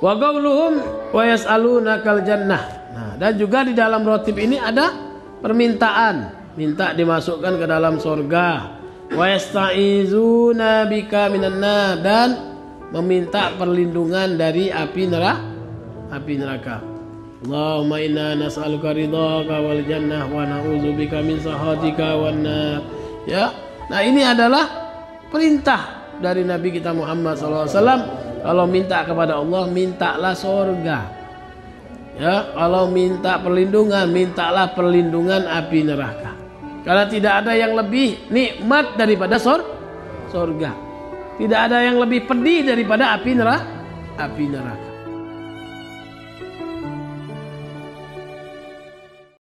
Wa qauluhum wa yas'alunakal jannah. Nah, dan juga di dalam rotib ini ada permintaan, minta dimasukkan ke dalam surga. Wa yasta'izuna bika minan dan meminta perlindungan dari api neraka. Api neraka. Allahumma inna nas'aluka ridhaka wal jannah wa na'udzubika min sakhatika wan nar. Ya. Nah, ini adalah perintah dari Nabi kita Muhammad SAW kalau minta kepada Allah mintalah sorga. Ya kalau minta perlindungan mintalah perlindungan api neraka. Karena tidak ada yang lebih nikmat daripada sor sorga. Tidak ada yang lebih pedih daripada api neraka api neraka